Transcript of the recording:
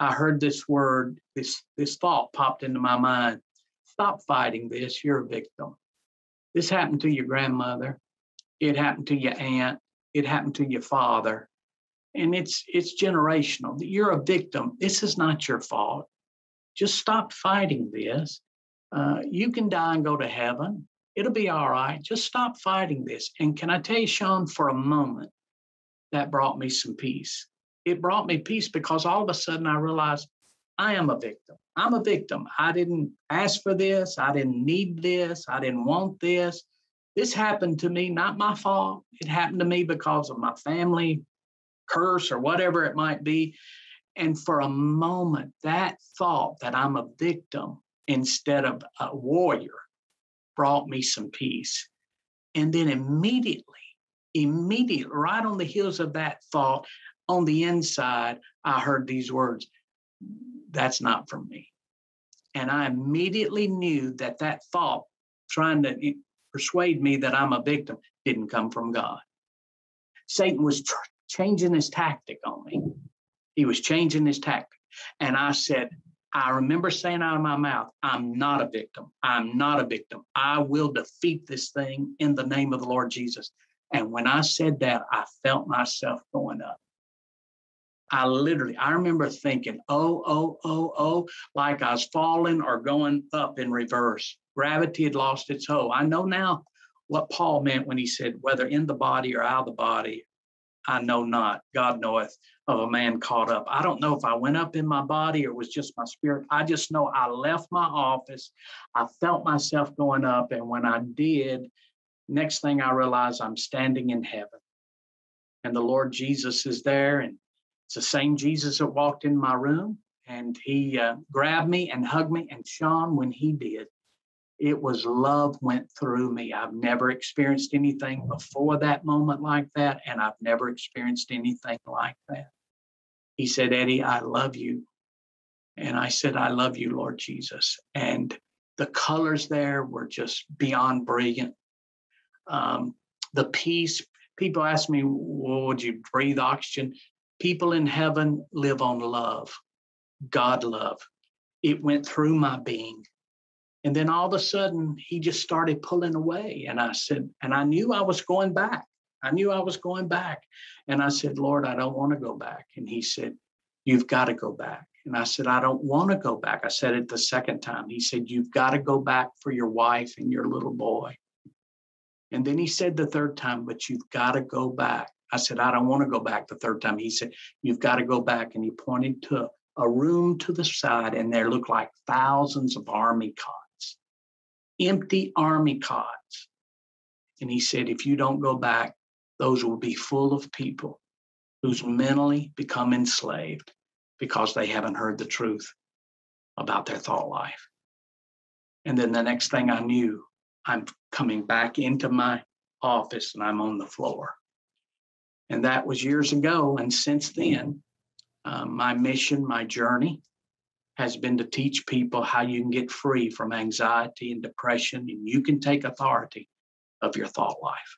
I heard this word, this, this thought popped into my mind. Stop fighting this. You're a victim. This happened to your grandmother. It happened to your aunt. It happened to your father. And it's it's generational. You're a victim. This is not your fault. Just stop fighting this. Uh, you can die and go to heaven. It'll be all right. Just stop fighting this. And can I tell you, Shaun, for a moment, that brought me some peace. It brought me peace because all of a sudden I realized I am a victim. I'm a victim. I didn't ask for this. I didn't need this. I didn't want this. This happened to me, not my fault. It happened to me because of my family curse or whatever it might be. And for a moment, that thought that I'm a victim instead of a warrior brought me some peace. And then immediately, immediately, right on the heels of that thought, on the inside, I heard these words that's not from me. And I immediately knew that that thought, trying to eh, persuade me that I'm a victim, didn't come from God. Satan was tr- changing his tactic on me. He was changing his tactic. And I said, I remember saying out of my mouth, I'm not a victim. I'm not a victim. I will defeat this thing in the name of the Lord Jesus. And when I said that, I felt myself going up. I literally, I remember thinking, oh, oh, oh, oh, like I was falling or going up in reverse. Gravity had lost its hold. I know now what Paul meant when he said, whether in the body or out of the body, I know not. God knoweth of a man caught up. I don't know if I went up in my body or it was just my spirit. I just know I left my office. I felt myself going up. And when I did, next thing I realized I'm standing in heaven. And the Lord Jesus is there. And it's the same Jesus that walked in my room. And he uh, grabbed me and hugged me. And Shaun, when he did, it was love went through me. I've never experienced anything before that moment like that, and I've never experienced anything like that. He said, Eddie, I love you. And I said, I love you, Lord Jesus. And the colors there were just beyond brilliant. Um, the peace, people ask me, well, would you breathe oxygen? People in heaven live on love, God love. It went through my being. And then all of a sudden, he just started pulling away. And I said, and I knew I was going back. I knew I was going back. And I said, Lord, I don't want to go back. And he said, You've got to go back. And I said, I don't want to go back. I said it the second time. He said, You've got to go back for your wife and your little boy. And then he said the third time, But you've got to go back. I said, I don't want to go back the third time. He said, You've got to go back. And he pointed to a room to the side, and there looked like thousands of army cars empty army cots. And he said, if you don't go back, those will be full of people who's mentally become enslaved because they haven't heard the truth about their thought life. And then the next thing I knew, I'm coming back into my office and I'm on the floor. And that was years ago. And since then, um, my mission, my journey has been to teach people how you can get free from anxiety and depression and you can take authority of your thought life.